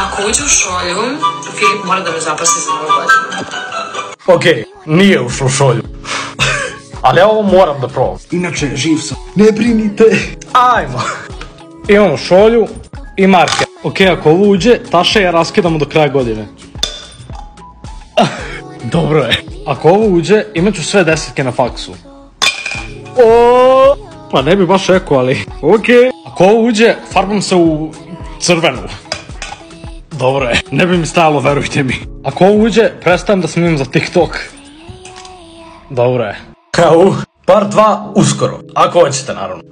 Ako uđe u šolju, Filip mora da me zaposli za novu godinu. Okej, nije ušlo u šolju. Ali ja ovo moram da probam. Inače, živ sam. Ne brinite. Ajmo. Imamo šolju i marke. Ok, ako ovo uđe, taše ja raskidamo do kraja godine. Dobro je. Ako ovo uđe, imat ću sve desetke na faksu. O, pa ne bi baš rekao, ali ok. Ako ovo uđe, farbam se u crvenu. Dobro je. Ne bi mi stajalo, verujte mi. Ako ovo uđe, prestajem da snimam za TikTok. Dobro je. Kao, par dva uskoro. Ako hoćete, naravno.